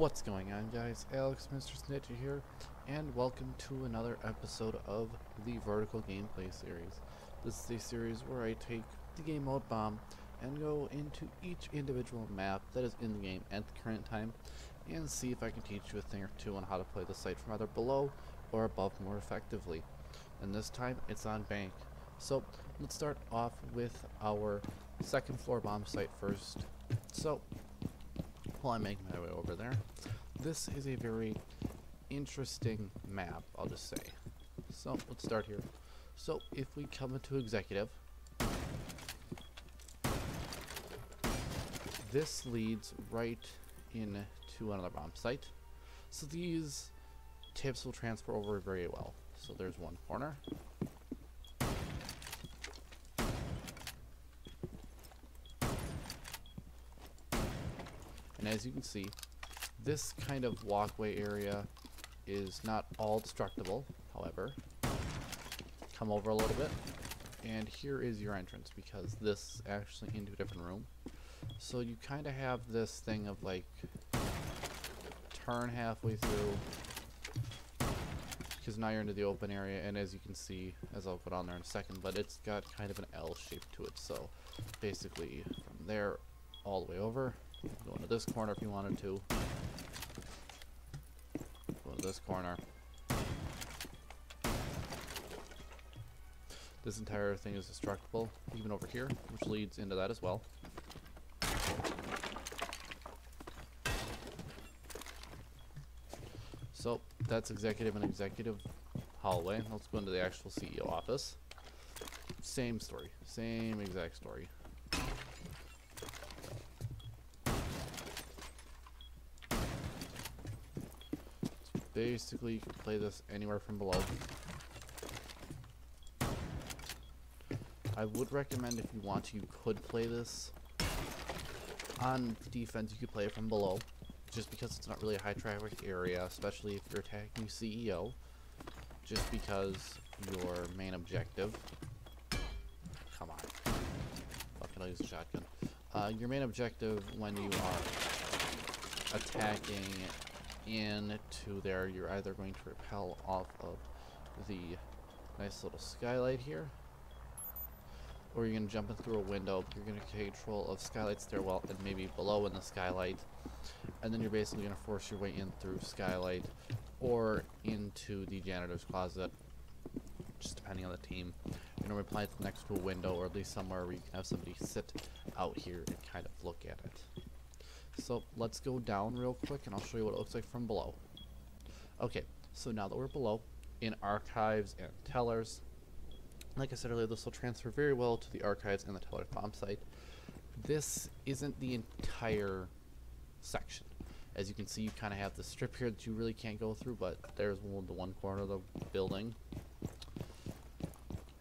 What's going on guys? Alex Mr. Snitchy here and welcome to another episode of the Vertical Gameplay Series. This is a series where I take the game mode bomb and go into each individual map that is in the game at the current time and see if I can teach you a thing or two on how to play the site from either below or above more effectively. And this time it's on bank. So let's start off with our second floor bomb site first. So while I make my way over there. This is a very interesting map, I'll just say. So, let's start here. So, if we come into Executive, this leads right into another bomb site. So these tips will transfer over very well. So there's one corner. And as you can see, this kind of walkway area is not all destructible, however. Come over a little bit, and here is your entrance, because this is actually into a different room. So you kind of have this thing of like, turn halfway through, because now you're into the open area, and as you can see, as I'll put on there in a second, but it's got kind of an L shape to it, so basically from there all the way over, Go into this corner if you wanted to. Go into this corner. This entire thing is destructible, even over here, which leads into that as well. So, that's executive and executive hallway. Let's go into the actual CEO office. Same story. Same exact story. Basically you can play this anywhere from below. I would recommend if you want to, you could play this on defense, you could play it from below, just because it's not really a high traffic area, especially if you're attacking CEO, just because your main objective, come on, fucking I'll use a shotgun, uh, your main objective when you are attacking into there, you're either going to repel off of the nice little skylight here, or you're going to jump in through a window. You're going to take control of skylight stairwell and maybe below in the skylight, and then you're basically going to force your way in through skylight or into the janitor's closet, just depending on the team. You're going to reply next to a window or at least somewhere where you can have somebody sit out here and kind of look at it. So let's go down real quick and I'll show you what it looks like from below. Okay, so now that we're below, in archives and tellers, like I said earlier, this will transfer very well to the archives and the tellers bomb site. This isn't the entire section. As you can see, you kind of have the strip here that you really can't go through, but there's one, the one corner of the building.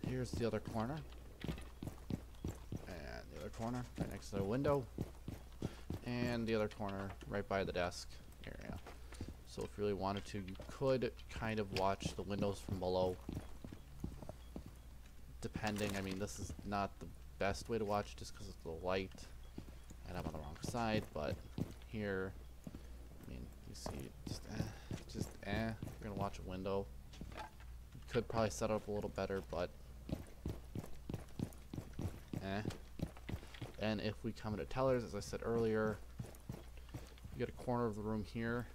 Here's the other corner. And the other corner, right next to the window and the other corner right by the desk area. So if you really wanted to, you could kind of watch the windows from below. Depending, I mean, this is not the best way to watch just because of the light. And I'm on the wrong side, but here, I mean, you see, just eh, just eh. You're going to watch a window. You could probably set up a little better, but eh. And if we come into tellers, as I said earlier, you get a corner of the room here,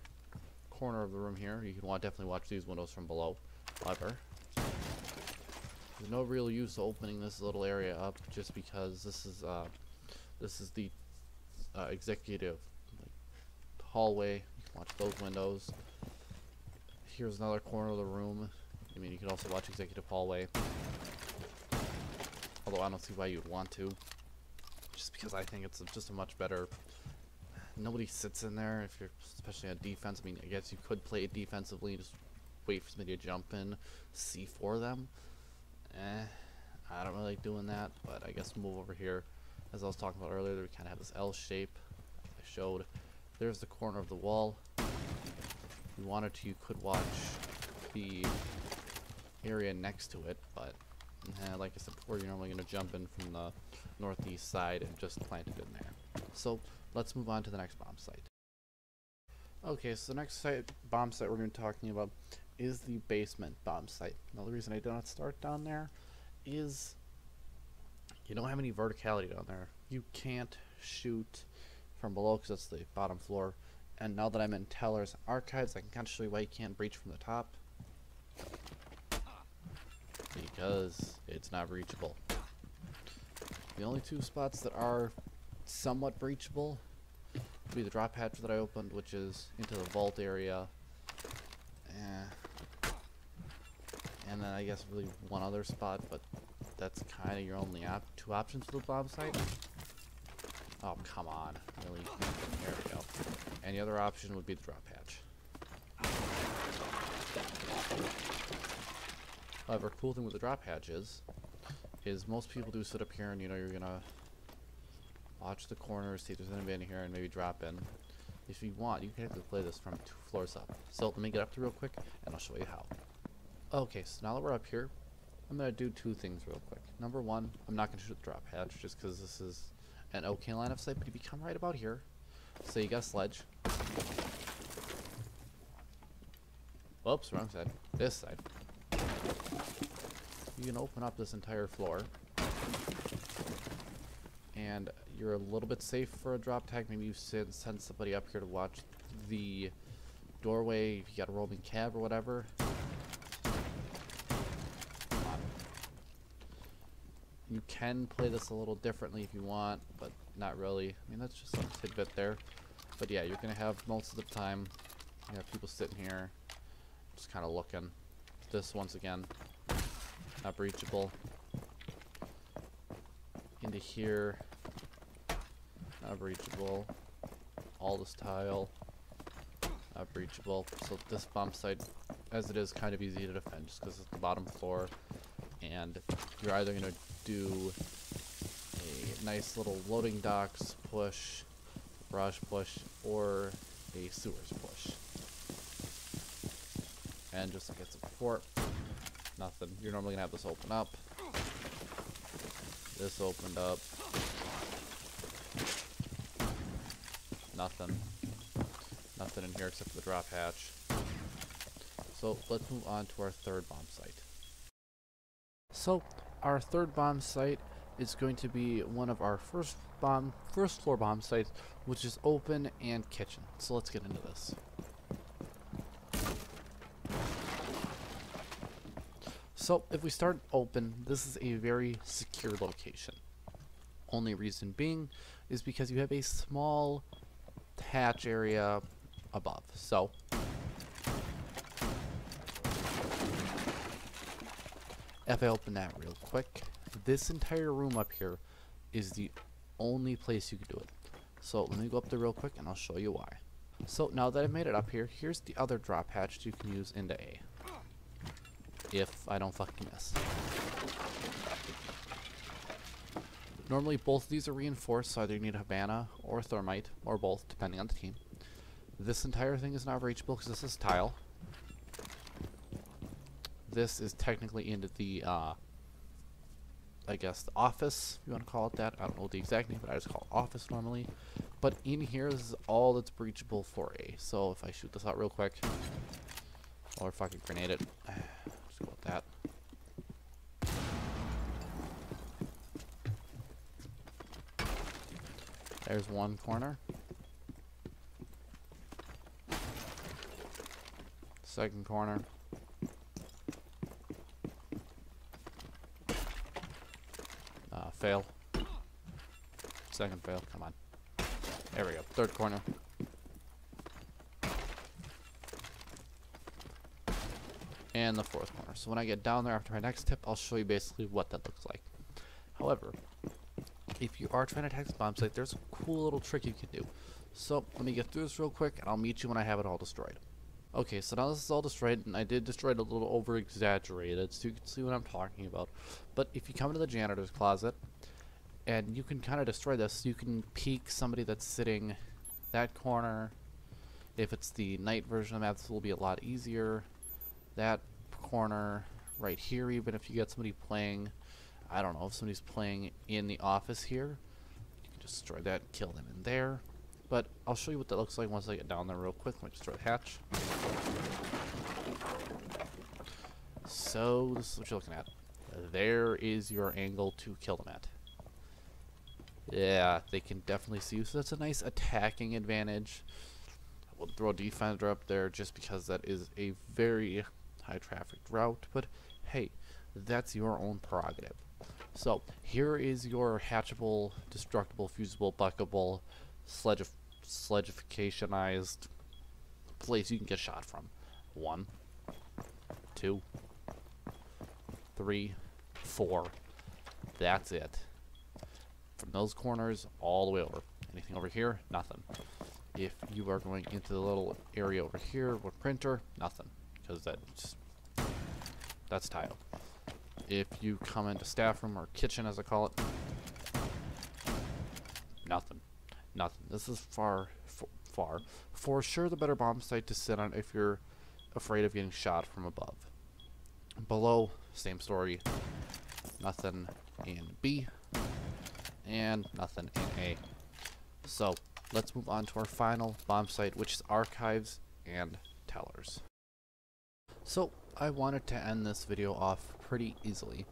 corner of the room here. You can want, definitely watch these windows from below. However, there's no real use opening this little area up just because this is uh, this is the uh, executive hallway. You can watch those windows. Here's another corner of the room. I mean, you can also watch executive hallway. Although I don't see why you'd want to just because I think it's just a much better. Nobody sits in there if you're especially on defense. I mean, I guess you could play it defensively and just wait for somebody to jump in, see for them. Eh, I don't really like doing that, but I guess move over here. As I was talking about earlier, we kind of have this L shape. I showed. There's the corner of the wall. If you wanted to, you could watch the area next to it, but uh, like I said before, you're normally going to jump in from the northeast side and just plant it in there. So let's move on to the next bomb site. Okay, so the next site bomb site we're going to be talking about is the basement bomb site. Now the reason I did not start down there is you don't have any verticality down there. You can't shoot from below because that's the bottom floor. And now that I'm in Teller's Archives, I can kind of show you why you can't breach from the top. Because it's not reachable. The only two spots that are somewhat breachable would be the drop hatch that I opened, which is into the vault area. Eh. And then I guess really one other spot, but that's kind of your only op two options for the bomb site. Oh, come on. Really? There we go. The other option would be the drop hatch. However, cool thing with the drop hatch is, is most people do sit up here and you know you're gonna watch the corners, see if there's anybody in here, and maybe drop in. If you want, you can actually play this from two floors up. So let me get up there real quick, and I'll show you how. Okay, so now that we're up here, I'm gonna do two things real quick. Number one, I'm not gonna shoot the drop hatch just because this is an okay line of sight. But if you come right about here, say you got a sledge. Whoops, wrong side. This side. You can open up this entire floor. And you're a little bit safe for a drop tag. Maybe you send, send somebody up here to watch the doorway if you got a rolling cab or whatever. You can play this a little differently if you want, but not really. I mean, that's just some tidbit there. But yeah, you're going to have most of the time, you have people sitting here, just kind of looking. This, once again, not breachable. Into here, not breachable. All this tile, not breachable. So this bomb site, as it is, kind of easy to defend just because it's the bottom floor. And you're either going to do a nice little loading docks push, garage push, or a sewers push. And just like I said before, nothing. You're normally to have this open up. This opened up. Nothing. Nothing in here except for the drop hatch. So let's move on to our third bomb site. So our third bomb site is going to be one of our first bomb, first floor bomb sites, which is open and kitchen. So let's get into this. So if we start open, this is a very secure location. Only reason being is because you have a small hatch area above. So if I open that real quick, this entire room up here is the only place you can do it. So let me go up there real quick and I'll show you why. So now that I've made it up here, here's the other drop hatch you can use into A. If I don't fucking miss. Normally both of these are reinforced, so either you need a Hibana or Thermite, or both, depending on the team. This entire thing is not reachable because this is tile. This is technically into the, uh, I guess, the office, you want to call it that. I don't know the exact name, but I just call it office normally. But in here, this is all that's breachable for A. So if I shoot this out real quick, or if I could grenade it, just go with that. There's one corner. Second corner. Uh, fail. Second fail, come on. There we go. Third corner. And the fourth corner. So when I get down there after my next tip, I'll show you basically what that looks like. However, if you are trying to attack the bomb site, there's cool little trick you can do. So let me get through this real quick, and I'll meet you when I have it all destroyed. Okay, so now this is all destroyed, and I did destroy it a little over-exaggerated, so you can see what I'm talking about. But if you come into the janitor's closet, and you can kind of destroy this, you can peek somebody that's sitting that corner. If it's the night version of the map, this will be a lot easier. That corner right here, even if you get somebody playing I don't know if somebody's playing in the office here. Destroy that, kill them in there. But I'll show you what that looks like once I get down there real quick. Let me throw the hatch. So, this is what you're looking at. There is your angle to kill them at. Yeah, they can definitely see you, so that's a nice attacking advantage. I will throw a defender up there just because that is a very high traffic route, but hey, that's your own prerogative. So, here is your hatchable, destructible, fusible, buckable, sledge place you can get shot from. One, two, three, four. That's it. From those corners all the way over. Anything over here? Nothing. If you are going into the little area over here with printer, nothing. Because that's that's tile. If you come into staff room or kitchen as I call it, nothing. Nothing. This is far, far. For sure the better bomb site to sit on if you're afraid of getting shot from above. Below, same story. Nothing in B. And nothing in A. So, let's move on to our final bomb site, which is archives and tellers. So, I wanted to end this video off pretty easily.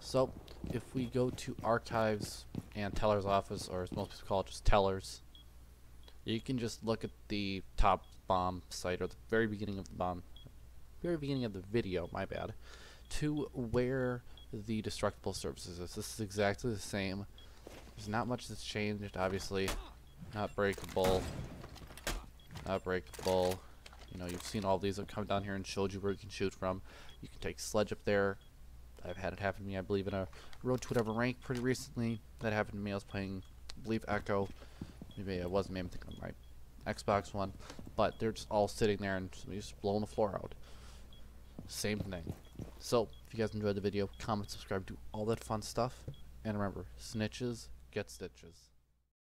So, if we go to archives and teller's office, or as most people call it, just tellers, you can just look at the top bomb site, or the very beginning of the bomb, very beginning of the video, my bad, to where the destructible services is. This is exactly the same. There's not much that's changed, obviously. Not breakable. Not breakable. You know, you've seen all these. I've come down here and showed you where you can shoot from. You can take sledge up there. I've had it happen to me, I believe, in a road to whatever rank pretty recently. That happened to me. I was playing, I believe, Echo. Maybe it wasn't. Maybe I'm thinking of my Xbox One. But they're just all sitting there and just blowing the floor out. Same thing. So, if you guys enjoyed the video, comment, subscribe, do all that fun stuff. And remember, snitches get stitches.